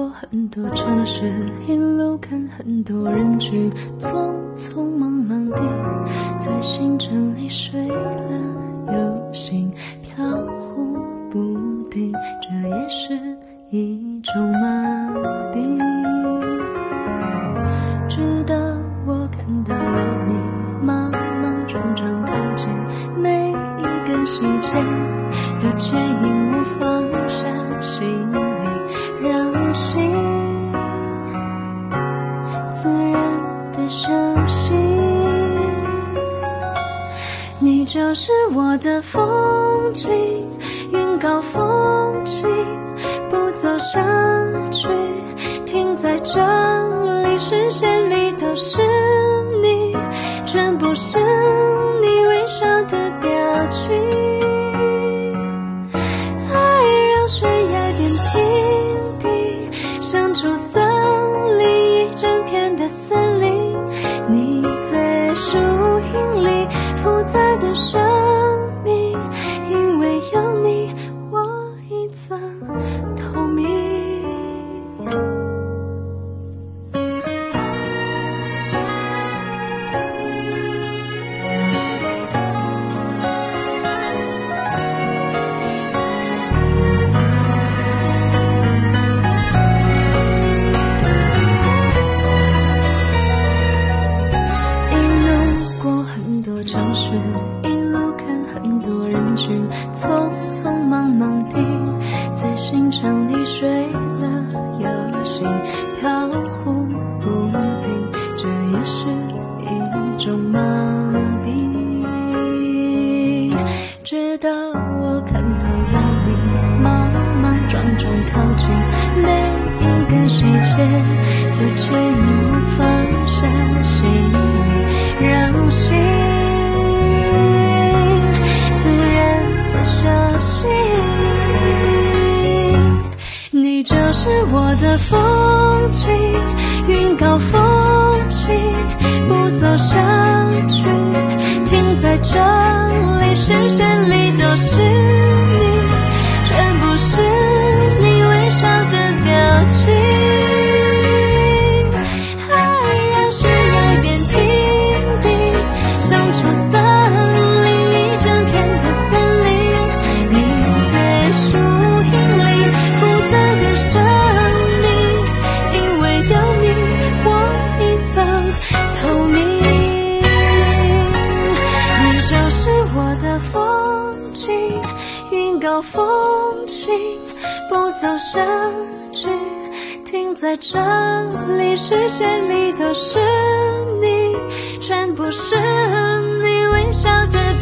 过很多城市，一路看很多人群，匆匆忙忙地在星辰里睡了又醒，飘忽不定，这也是一种麻痹。直到我看到了你，莽莽撞撞靠近，每一个细节都牵引我放下行，心自然的休息。你就是我的风景，云高风轻，不走下去，停在这里，视线里都是你，全部是你微笑的表情。在的身匆匆忙忙地在行程里睡了又醒，飘忽不定，这也是一种麻痹。直到我看到了你，莽莽撞撞靠近，每一个细节都牵引是我的风景，云高风轻，不走下去，停在这里，视线里都是。我的风景，云高风轻，不走下去，停在这里，视线里都是你，全部是你微笑的。